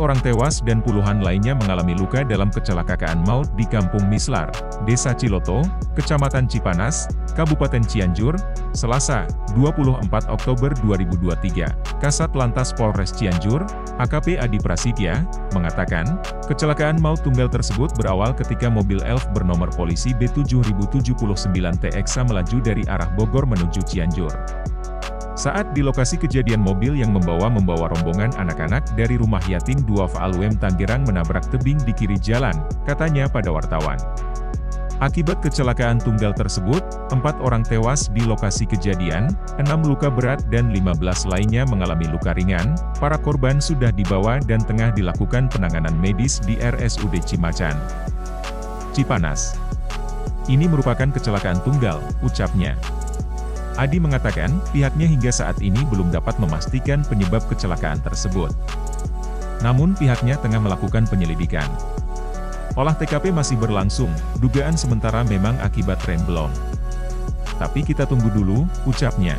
orang tewas dan puluhan lainnya mengalami luka dalam kecelakaan maut di Kampung Mislar, Desa Ciloto, Kecamatan Cipanas, Kabupaten Cianjur, Selasa, 24 Oktober 2023. Kasat Lantas Polres Cianjur, AKP Adi Prasidya, mengatakan, kecelakaan maut tunggal tersebut berawal ketika mobil Elf bernomor polisi B7079TXA melaju dari arah Bogor menuju Cianjur. Saat di lokasi kejadian mobil yang membawa-membawa rombongan anak-anak dari rumah yatim Duaf Alwem Tanggerang menabrak tebing di kiri jalan, katanya pada wartawan. Akibat kecelakaan tunggal tersebut, empat orang tewas di lokasi kejadian, enam luka berat dan 15 lainnya mengalami luka ringan, para korban sudah dibawa dan tengah dilakukan penanganan medis di RSUD Cimacan. Cipanas. Ini merupakan kecelakaan tunggal, ucapnya. Adi mengatakan, pihaknya hingga saat ini belum dapat memastikan penyebab kecelakaan tersebut. Namun pihaknya tengah melakukan penyelidikan. Olah TKP masih berlangsung, dugaan sementara memang akibat rem blong. Tapi kita tunggu dulu, ucapnya.